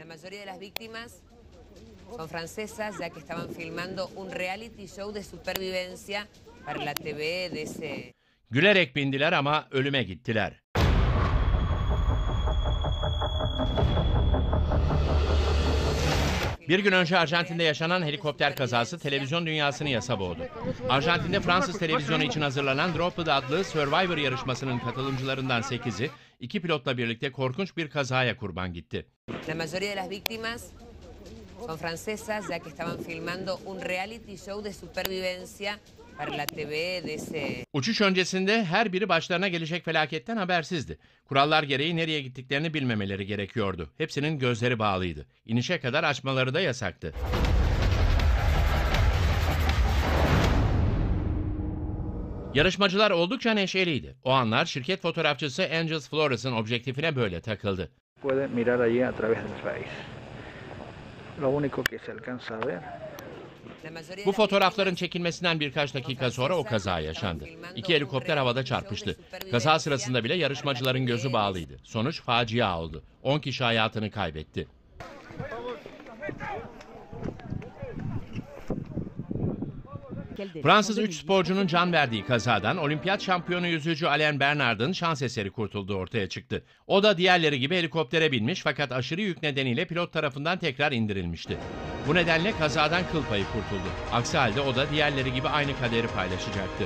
La mayoría de las víctimas son francesas, ya que estaban filmando un reality show de supervivencia para la TV de ese Gülerek bindiler ama ölüme. Bir gün önce Arjantin'de yaşanan helikopter kazası televizyon dünyasını yasa boğdu. Arjantin'de Fransız televizyonu için hazırlanan Dropped adlı Survivor yarışmasının katılımcılarından 8'i iki pilotla birlikte korkunç bir kazaya kurban gitti. La mayoría de las víctimas son francesas, ya que estaban filmando un reality show de supervivencia para la TV de ese Uçuş öncesinde her biri başlarına gelecek felaketten habersizdi. Kurallar gereği nereye gittiklerini bilmemeleri gerekiyordu. Hepsinin gözleri bağlıydı. İnişe kadar açmaları da yasaktı. Yarışmacılar oldukça neşeliydi. O anlar şirket fotoğrafçısı Angels Flores'ın objektifine böyle takıldı. Pueden mirar allí a través del raíz. Lo único que se alcanza a ver Bu fotoğrafların çekilmesinden birkaç dakika sonra o kaza yaşandı. İki helikopter havada çarpıştı. Kaza sırasında bile yarışmacıların gözü bağlıydı. Sonuç facia oldu. 10 kişi hayatını kaybetti. Fransız 3 sporcunun can verdiği kazadan olimpiyat şampiyonu yüzücü Alain Bernard'ın şans eseri kurtulduğu ortaya çıktı. O da diğerleri gibi helikoptere binmiş fakat aşırı yük nedeniyle pilot tarafından tekrar indirilmişti. Bu nedenle kazadan kıl payı kurtuldu. Aksi halde o da diğerleri gibi aynı kaderi paylaşacaktı.